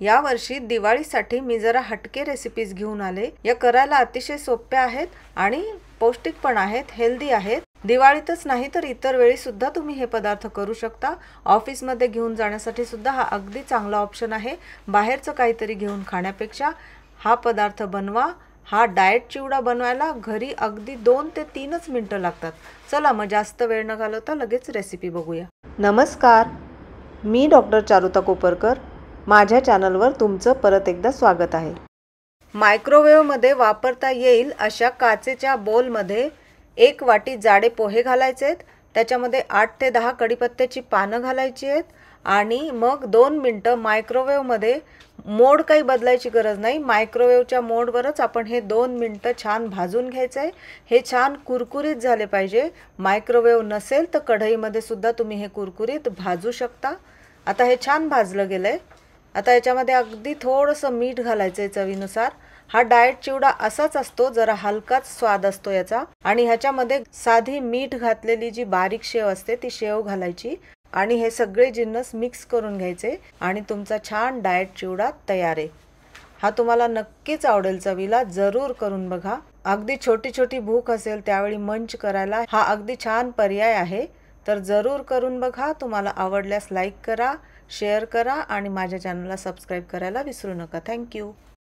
यावर्षी दिवाळीसाठी मी जरा हटके रेसिपीज घेऊन आले. या करायला अतिशय सोप्या आहेत आणि पौष्टिक पण आहेत हेल्दी आहेत. दिवाळीतच नाही तर इतर वेळी सुद्धा तुम्ही हे पदार्थ करू शकता. ऑफिसमध्ये घेऊन जाण्यासाठी सुद्धा हा अगदी चांगला ऑप्शन आहे. बाहेरचं काहीतरी घेऊन खाण्यापेक्षा हा पदार्थ बनवा. हा डाएट चिवडा बनवायला घरी अगदी दोन ते तीनच मिनटं लागतात. चला मग जास्त वेळ न घालवता लगेच रेसिपी बघूया. नमस्कार. मी डॉक्टर चारुता कोपरकर. माझ्या चॅनलवर तुमचं परत एकदा स्वागत आहे. मायक्रोवेव्हमध्ये वापरता येईल अशा काचेच्या बोलमध्ये एक वाटी जाडे पोहे घालायचे आहेत. त्याच्यामध्ये आठ ते दहा कडीपत्त्याची पानं घालायची आहेत. आणि मग दोन मिनटं मायक्रोवेव्हमध्ये मोड काही बदलायची गरज नाही. मायक्रोवेव्हच्या मोडवरच आपण हे दोन मिनटं छान भाजून घ्यायचं आहे. हे छान कुरकुरीत झाले पाहिजे. मायक्रोवेव्ह नसेल तर कढईमध्ये सुद्धा तुम्ही हे कुरकुरीत भाजू शकता. आता हे छान भाजलं गेलं आहे आता याच्यामध्ये अगदी थोडंसं मीठ घालायचं आहे चवीनुसार. हा डाएट चिवडा असाच असतो जरा हलकाच स्वाद असतो याचा. आणि ह्याच्यामध्ये साधी मीठ घातलेली जी बारीक शेव असते ती शेव घालायची. आणि हे सगळे जिन्नस मिक्स करून घ्यायचे. आणि तुमचा छान डाएट चिवडा तयार आहे. हा तुम्हाला नक्कीच आवडेल चवीला जरूर करून बघा. अगदी छोटी छोटी भूक असेल त्यावेळी मंच करायला हा अगदी छान पर्याय आहे. तर जरूर करून बघा. तुम्हाला आवडल्यास लाईक करा शेअर करा आणि माझ्या चॅनलला सबस्क्राईब करायला विसरू नका. थँक्यू